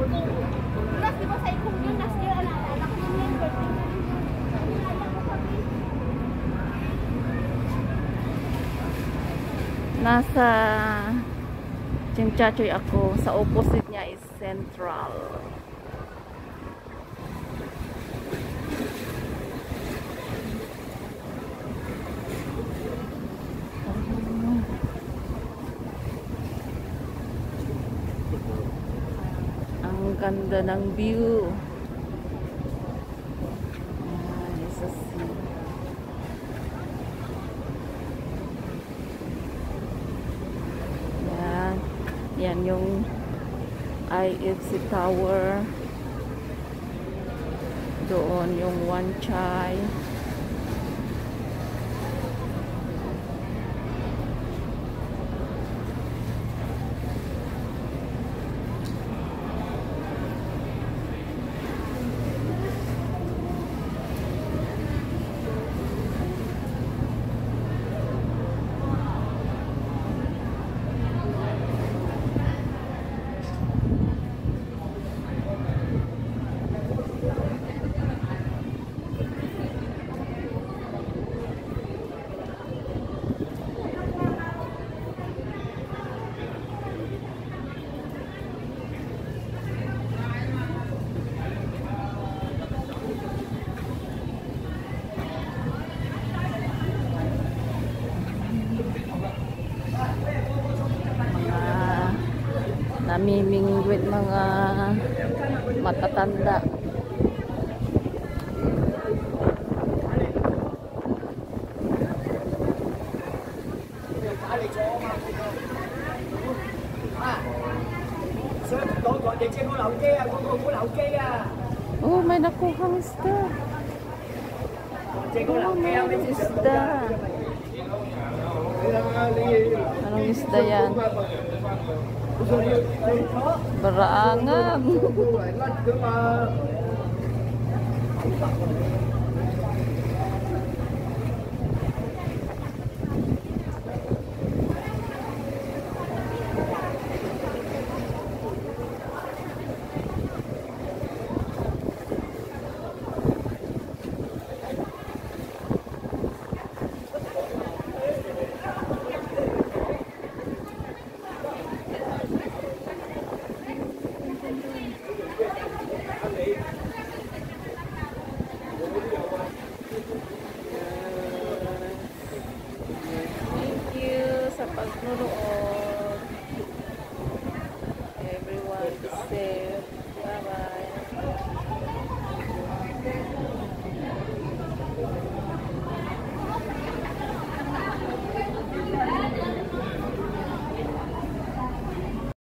Ba sa ikong yun. Nasa Chimchachoy ako. Sa opposite niya is Central. Ang ganda ng view. Yan. Yan yung IFC Tower. Doon yung One Chai. Namimingwit mga matatanda. Oh, may nakuhang isda. Oh, isda. Anong isda yan? Berang. Pagnunood. Everyone be safe.